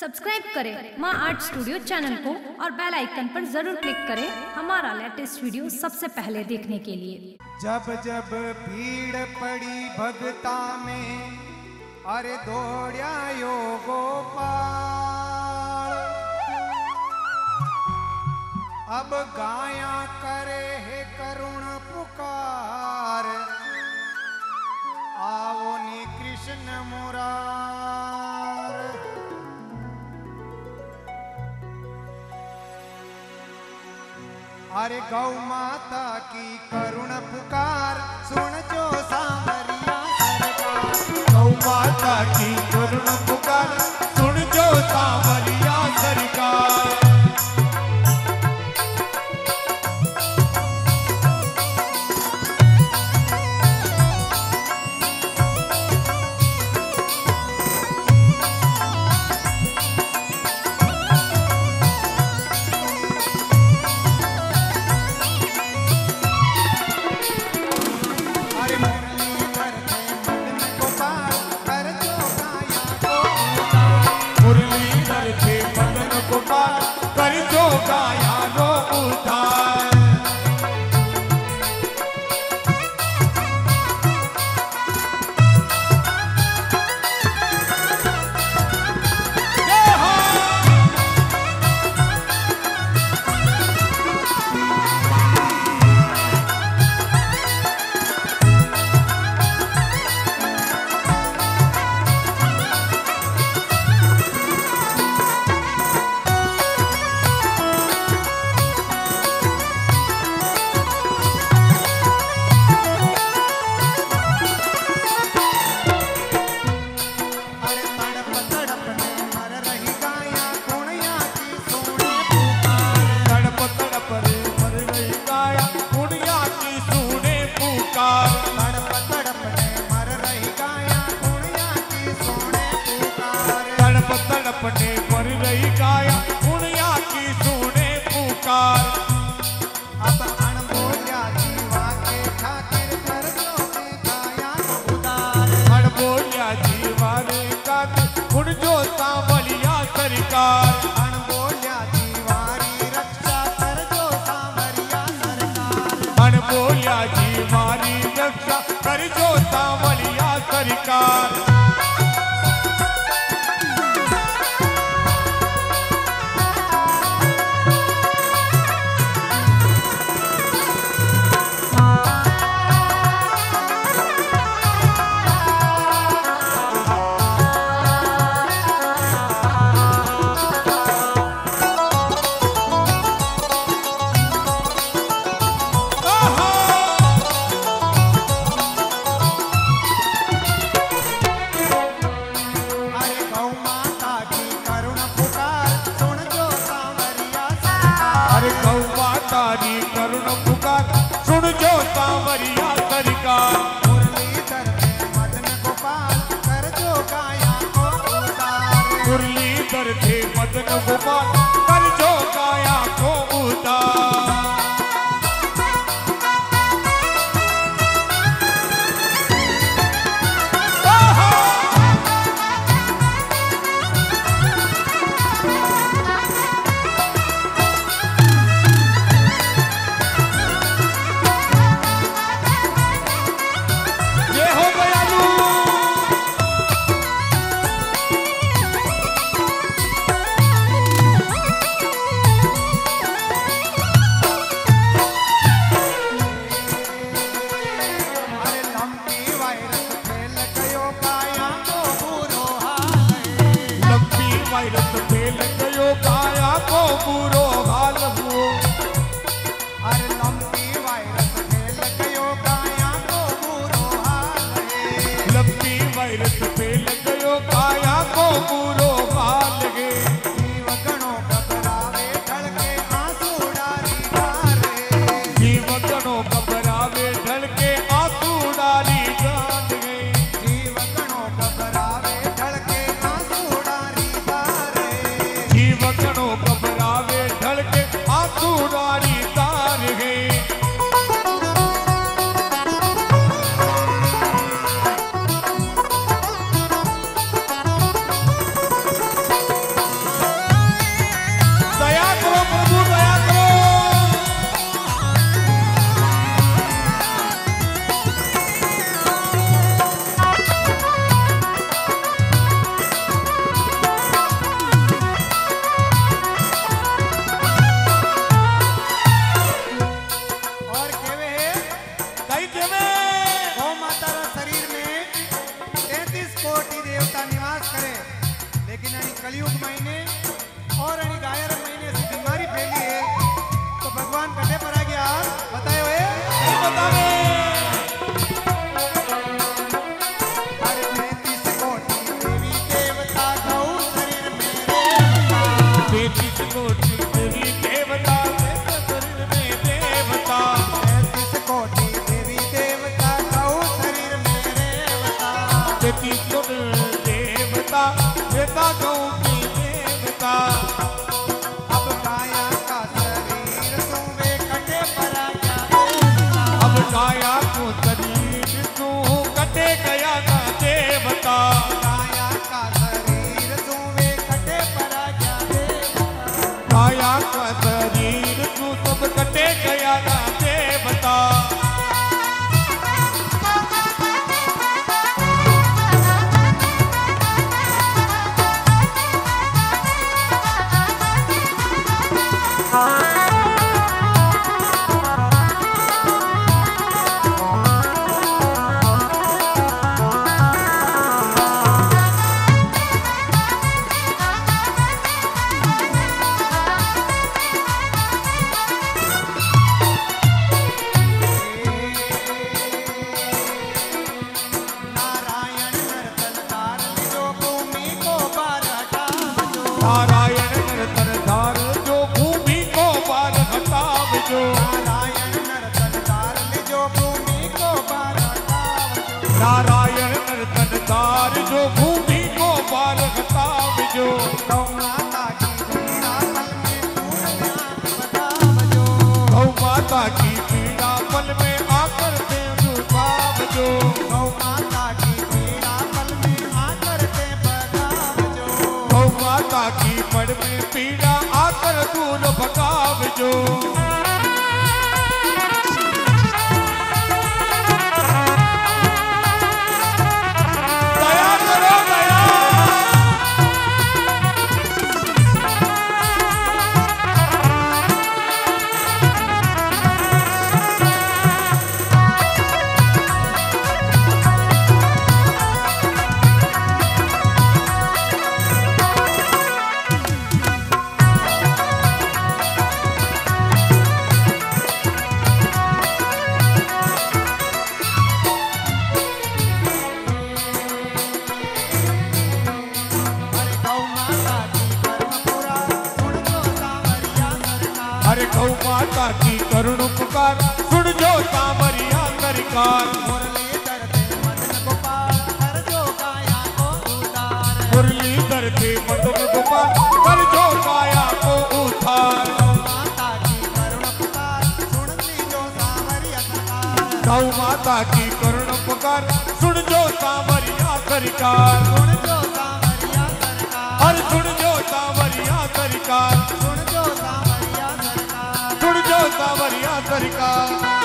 Subscribe करें माँ art studio channel को और बेल आइकन पर ज़रूर क्लिक करें हमारा लेटेस्ट वीडियो सबसे पहले देखने के लिए। जब जब भीड़ पड़ी भगता में, अरे दौड़िया योगो अब गाया करे है करुण पुकार। आओ ने कृष्ण मुरार। अरे गौ माता की करुण पुकार। करुण पुकार। सुन जो सावरिया सरकार। मुरलीधर मदन गोपाल कर जो गाया को मुरलीधर थे मदन गोपाल तीरथ पे लग कलयुग महीने નારાયણ નર્તન ધાર જો ભૂમિ કો પાર હટાવજો નારાયણ નર્તન ધાર જો ભૂમિ કો પાર હટાવજો નારાયણ નર્તન ધાર જો ભૂમિ કો પાર હટાવજો યાર તું ન ભટાવજો सरकार की करुण पुकार सुन जो सामरिया सरकार मुरलीधर के मधुर गोपाल, कर जो काया को उठार गौ माता की करुण पुकार सुन जो सामरिया सरकार सुन जो सामरिया सरकार हर सुन जो सामरिया सरकार सुन कांवरिया सरकार